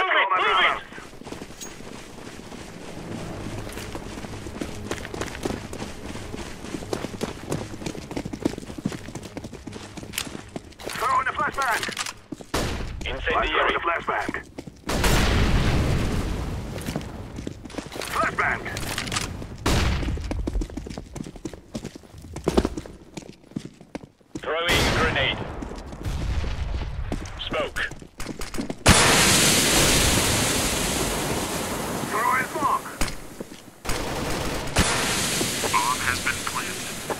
Move it! Move it! flashbang! Incendiary. Flashbang. Flashbang! Throwing grenade. Smoke. has been planted.